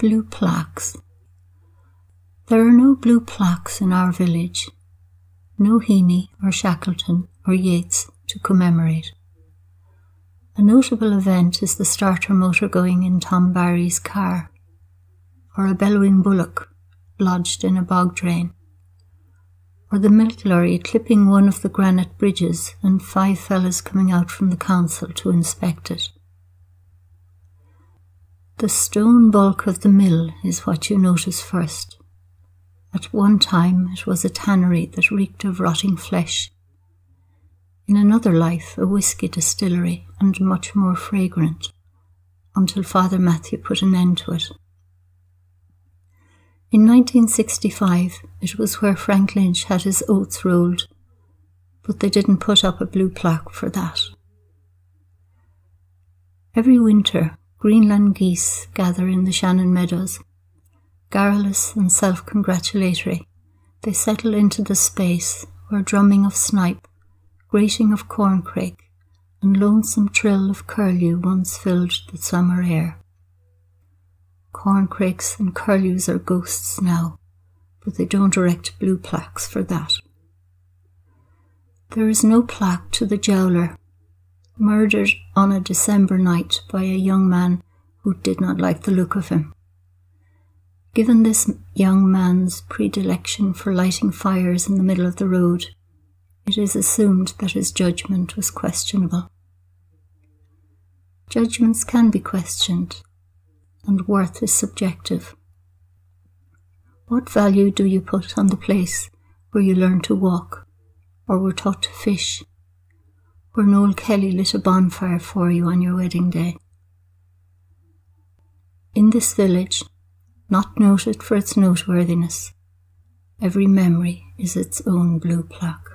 Blue plaques. There are no blue plaques in our village, no Heaney or Shackleton or Yeats to commemorate. A notable event is the starter motor going in Tom Barry's car, or a bellowing bullock lodged in a bog drain, or the milk lorry clipping one of the granite bridges and five fellas coming out from the council to inspect it. The stone bulk of the mill is what you notice first. At one time it was a tannery that reeked of rotting flesh. In another life, a whisky distillery and much more fragrant, until Father Mathew put an end to it. In 1965, it was where Frank Lynch had his oats rolled, but they didn't put up a blue plaque for that. Every winter, Greenland geese gather in the Shannon meadows. Garrulous and self congratulatory, they settle into the space where drumming of snipe, grating of corncrake, and lonesome trill of curlew once filled the summer air. Corncrakes and curlews are ghosts now, but they don't erect blue plaques for that. There is no plaque to the jowler murdered on a December night by a young man who did not like the look of him. Given this young man's predilection for lighting fires in the middle of the road, it is assumed that his judgment was questionable. Judgments can be questioned, and worth is subjective. What value do you put on the place where you learn to walk or were taught to fish where Noel Kelly lit a bonfire for you on your wedding day. In this village, not noted for its noteworthiness, every memory is its own blue plaque.